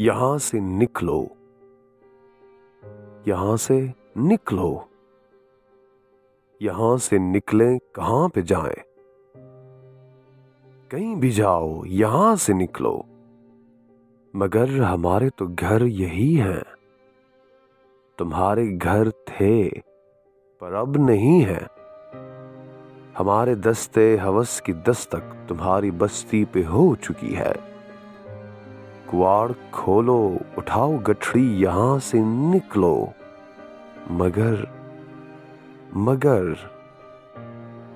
यहाँ से निकलो। यहाँ से निकलो। यहाँ से निकले कहाँ पे जाएँ? कहीं भी जाओ, यहाँ से निकलो। मगर हमारे तो घर यही हैं। तुम्हारे घर थे, पर अब नहीं है। हमारे दस्ते हवस की दस्तक तुम्हारी बस्ती पे हो चुकी है। कुआड़ खोलो, उठाओ गठड़ी यहाँ से निकलो। मगर मगर,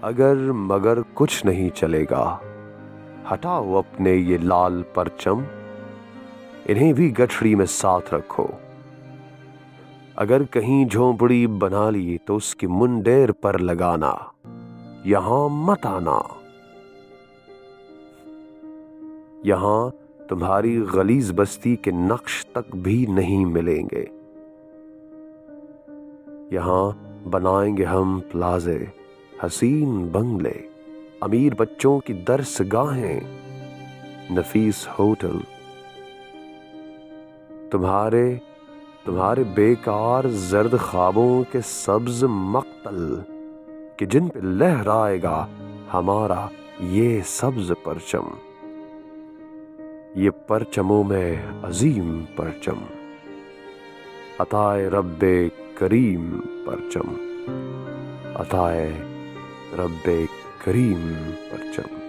अगर मगर कुछ नहीं चलेगा, हटाओ अपने ये लाल परचम, इन्हें भी गठड़ी में साथ रखो। अगर कहीं झोंपड़ी बना ली तो उसकी मुंडेर पर लगाना, यहाँ मत आना। यहाँ तुम्हारी गलीज बस्ती के नक्श तक भी नहीं मिलेंगे। यहाँ बनाएँगे हम प्लाजे, हसीन बंगले, अमीर बच्चों की दर्स गाहें नफीस होटल। तुम्हारे तुम्हारे बेकार जर्द ख्वाबों के सब्ज मक्तल कि जिन पे लहराएगा हमारा ये सब्ज परचम। ये परचमों में अजीम परचम। अताए रब्बे करीम परचम। अताए रब्बे करीम परचम।